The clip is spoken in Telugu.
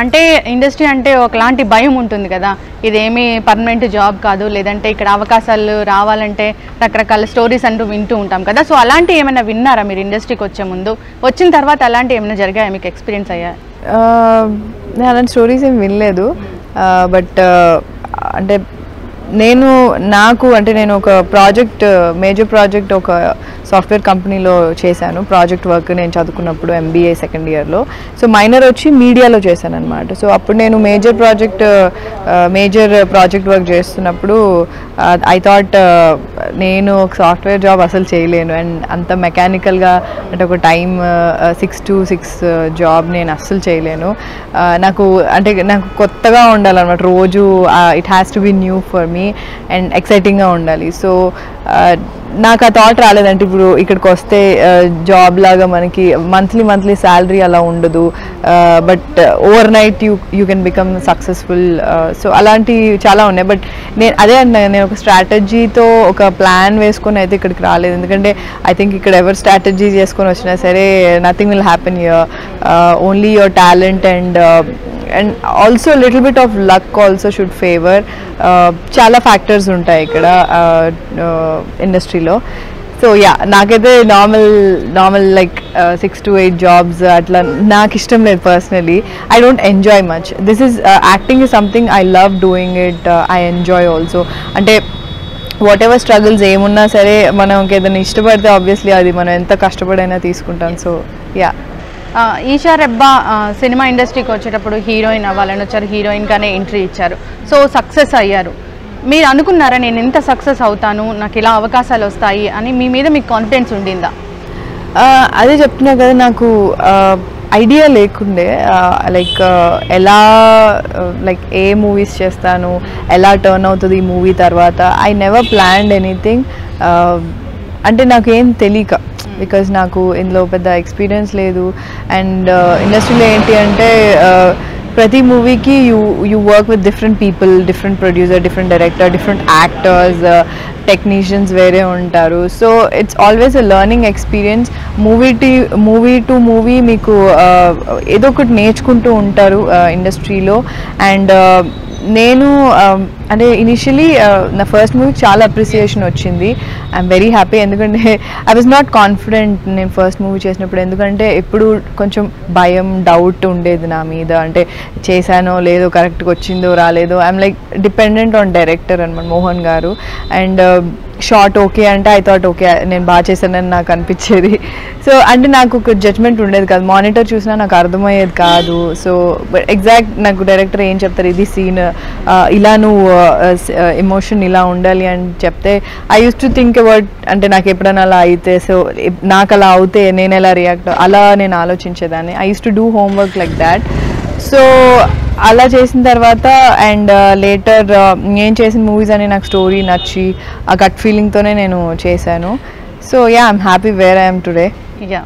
అంటే ఇండస్ట్రీ అంటే ఒకలాంటి భయం ఉంటుంది కదా. ఇదేమీ పర్మనెంట్ జాబ్ కాదు లేదంటే ఇక్కడ అవకాశాలు రావాలంటే రకరకాల స్టోరీస్ అంటూ వింటూ ఉంటాం కదా. సో అలాంటి ఏమైనా విన్నారా మీరు ఇండస్ట్రీకి వచ్చే ముందు? వచ్చిన తర్వాత అలాంటి ఏమైనా జరిగాయా? మీకు ఎక్స్పీరియన్స్ అయ్యా? నేను అలాంటి స్టోరీస్ ఏం వినలేదు. బట్ అంటే నేను నాకు అంటే నేను ఒక ప్రాజెక్ట్ మేజర్ ప్రాజెక్ట్ ఒక సాఫ్ట్వేర్ కంపెనీలో చేశాను. ప్రాజెక్ట్ వర్క్ నేను చదువుకున్నప్పుడు ఎంబీఏ సెకండ్ ఇయర్లో సో మైనర్ వచ్చి మీడియాలో చేశాను అనమాట సో అప్పుడు నేను major project major project work చేస్తున్నప్పుడు ఐ థాట్ నేను ఒక సాఫ్ట్వేర్ జాబ్ అసలు చేయలేను. అండ్ అంత మెకానికల్గా అంటే ఒక time six to six job నేను అస్సలు చేయలేను. నాకు అంటే నాకు కొత్తగా ఉండాలన్నమాట. రోజు it has to be new for me and ఎక్సైటింగ్గా ఉండాలి. సో నాకు ఆ థాట్ రాలేదంటే ఇప్పుడు ఇక్కడికి వస్తే జాబ్ లాగా మనకి మంత్లీ మంత్లీ శాలరీ అలా ఉండదు. But overnight you you can become successful so అలాంటివి చాలా ఉన్నాయి. బట్ నేను అదే అన్నా నేను ఒక స్ట్రాటజీతో ఒక ప్లాన్ వేసుకొని అయితే ఇక్కడికి రాలేదు. ఎందుకంటే ఐ థింక్ ఇక్కడ ఎవరు స్ట్రాటజీ చేసుకొని వచ్చినా సరే nothing will happen your only your talent and and also little bit of luck also should favour చాలా ఫ్యాక్టర్స్ ఉంటాయి ఇక్కడ ఇండస్ట్రీలో సో యా నాకైతే normal normal like six to eight jobs అట్లా నాకు ఇష్టం లేదు personally I don't enjoy much this is acting is something I love doing it I enjoy also అంటే వాట్ ఎవర్ స్ట్రగుల్స్ ఏమున్నా సరే మనం ఏదైనా ఇష్టపడితే ఆబ్వియస్లీ అది మనం ఎంత కష్టపడైనా తీసుకుంటాం. So yeah Isha Rebba cinema ఇండస్ట్రీకి వచ్చేటప్పుడు హీరోయిన్ అవ్వాలని వచ్చారు. హీరోయిన్గానే ఎంట్రీ ఇచ్చారు. సో సక్సెస్ అయ్యారు. మీరు అనుకున్నారా నేను ఎంత సక్సెస్ అవుతాను నాకు ఇలా అవకాశాలు వస్తాయి అని మీ మీద మీకు కాన్ఫిడెన్స్ ఉండిందా? అదే చెప్తున్నా కదా నాకు ఐడియా లేకుండే. లైక్ ఎలా లైక్ ఏ మూవీస్ చేస్తాను ఎలా టర్న్ అవుతుంది ఈ మూవీ తర్వాత. ఐ నెవర్ ప్లాన్డ్ ఎనీథింగ్ అంటే నాకు ఏం తెలియక. బికాజ్ నాకు ఇందులో పెద్ద ఎక్స్పీరియన్స్ లేదు. అండ్ ఇండస్ట్రీలో uh, ఏంటి అంటే uh, ప్రతి మూవీకి you you work with different people different producer different director different actors technicians వేరే ఉంటారు. So it's always a learning experience movie to movie to movie మీకు uh, ఏదో ఒకటి నేర్చుకుంటూ ఉంటారు ఇండస్ట్రీలో అండ్ నేను um, అంటే ఇనిషియలీ uh, నా ఫస్ట్ మూవీ చాలా అప్రిసియేషన్ వచ్చింది. ఐఎమ్ వెరీ హ్యాపీ ఎందుకంటే ఐ వాజ్ నాట్ కాన్ఫిడెంట్ నేను ఫస్ట్ మూవీ చేసినప్పుడు. ఎందుకంటే ఎప్పుడు కొంచెం భయం డౌట్ ఉండేది నా మీద. అంటే చేశానో లేదో కరెక్ట్గా వచ్చిందో రాలేదో. I'm like dependent on director అనమాట Mohan garu. And short okay అంటే ఐ థాట్ ఓకే నేను బాగా చేశానని నాకు అనిపించేది. సో అంటే నాకు ఒక జడ్జ్మెంట్ ఉండేది కాదు. మానిటర్ చూసినా నాకు అర్థమయ్యేది కాదు. సో బట్ ఎగ్జాక్ట్ నాకు డైరెక్టర్ ఏం చెప్తారు? ఇది సీన్ uh, ఇలా నువ్వు Uh, ఎమోషన్ uh, ఇలా ఉండాలి అని చెప్తే I use to think about అంటే నాకు ఎప్పుడైనా అలా అయితే సో నాకు అలా అవుతే నేను ఎలా రియాక్ట్ అలా నేను ఆలోచించేదాన్ని. I use to do homework like that so అలా చేసిన తర్వాత అండ్ లేటర్ uh, నేను చేసిన మూవీస్ అని నాకు స్టోరీ నచ్చి ఆ గట్ ఫీలింగ్తోనే నేను చేశాను. So yeah I'm happy where I'm today yeah